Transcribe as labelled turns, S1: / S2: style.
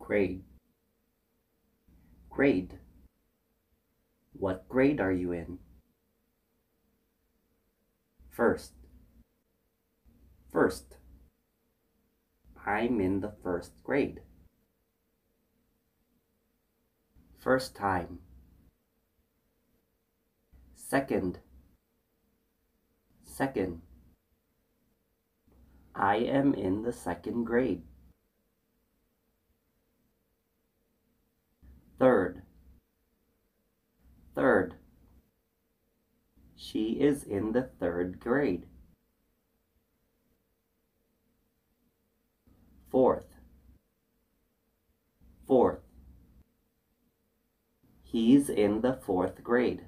S1: Grade. Grade. What grade are you in? First. First. I'm in the first grade. First time. Second. Second. I am in the second grade. Third. Third. She is in the third grade. Fourth. Fourth. He's in the fourth grade.